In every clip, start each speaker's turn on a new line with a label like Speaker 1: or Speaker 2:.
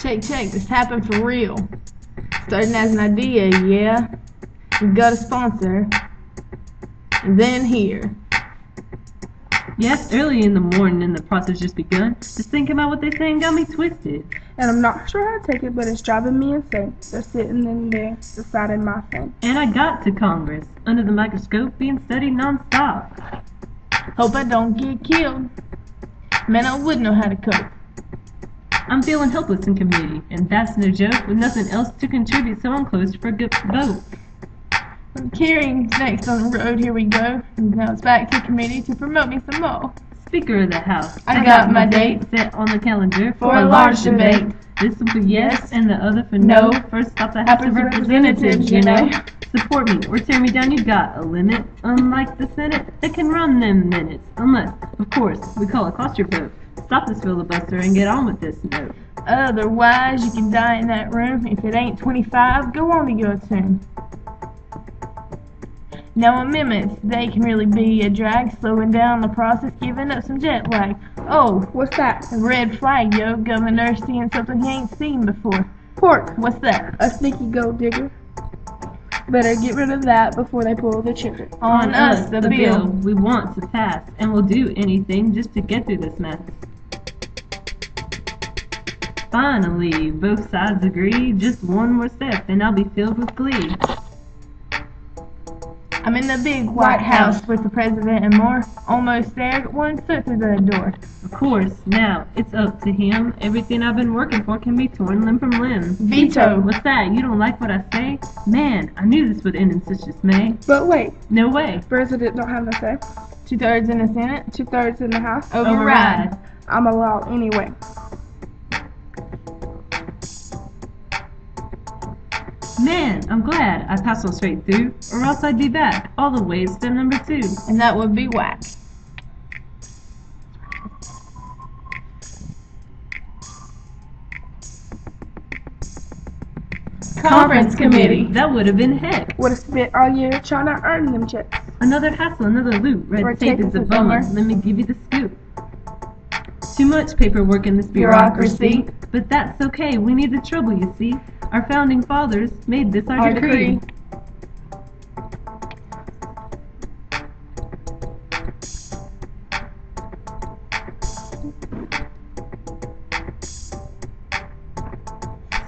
Speaker 1: Check, check, this happened for real. Starting as an idea, yeah. We got a sponsor. And then here.
Speaker 2: Yes, early in the morning and the process just begun. Just thinking about what they say and got me twisted.
Speaker 3: And I'm not sure how to take it, but it's driving me insane. They're sitting in there deciding my thing.
Speaker 2: And I got to Congress, under the microscope, being studied non-stop.
Speaker 1: Hope I don't get killed. Man, I wouldn't know how to cope.
Speaker 2: I'm feeling helpless in community, and that's no joke, with nothing else to contribute, so I'm closed for a good vote.
Speaker 1: I'm carrying next on the road, here we go. And now it's back to committee to promote me some more.
Speaker 2: Speaker of the House,
Speaker 1: I got my date
Speaker 2: set on the calendar
Speaker 1: For a large debate.
Speaker 2: This one for yes,
Speaker 1: Yes.
Speaker 2: and the other for no.
Speaker 1: No.
Speaker 2: First stop the House of Representatives, you know. Support me or tear me down, you got a limit. Unlike the Senate, that can run them minutes. Unless, of course, we call a vote. Stop this filibuster and get on with this note.
Speaker 1: Otherwise, you can die in that room. If it ain't 25, go on to your turn. Now, amendments, they can really be a drag, slowing down the process, giving up some jet lag. Oh,
Speaker 3: What's that?
Speaker 1: a red flag, yo. Governor seeing something he ain't seen before.
Speaker 3: Pork.
Speaker 1: What's that?
Speaker 3: A sneaky gold digger. Better get rid of that before they pull the trigger.
Speaker 1: On us, the bill.
Speaker 2: we want to pass, and we'll do anything just to get through this mess. Finally, both sides agree. Just one more step, and I'll be filled with glee.
Speaker 1: I'm in the big White House with the president and more. Almost there, one foot through the door.
Speaker 2: Of course, now it's up to him. Everything I've been working for can be torn limb from limb.
Speaker 1: Veto.
Speaker 2: What's that? You don't like what I say? Man, I knew this would end in such dismay.
Speaker 3: But wait,
Speaker 2: No way.
Speaker 3: president don't have no say.
Speaker 1: Two thirds in the Senate.
Speaker 3: Two thirds in the House.
Speaker 1: Override.
Speaker 3: I'm allowed anyway.
Speaker 2: Man, I'm glad I passed on straight through, or else I'd be back all the way to step number two.
Speaker 1: And that would be whack. Conference committee.
Speaker 2: That would have been heck.
Speaker 3: Would have spent all year trying to earn them checks.
Speaker 2: Another hassle, another loot. Red
Speaker 3: Red
Speaker 2: tape
Speaker 3: tape is a
Speaker 2: bummer.
Speaker 3: bummer.
Speaker 2: Let me give you the scoop. Too much paperwork in this bureaucracy.
Speaker 1: Bureaucracy.
Speaker 2: But that's okay. We need the trouble, you see. Our founding fathers made this our,
Speaker 1: Our
Speaker 2: decree.
Speaker 1: decree.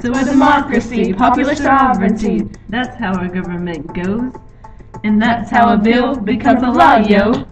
Speaker 2: So
Speaker 1: A democracy, popular sovereignty.
Speaker 2: That's how our government goes. And that's how a bill becomes a law, yo.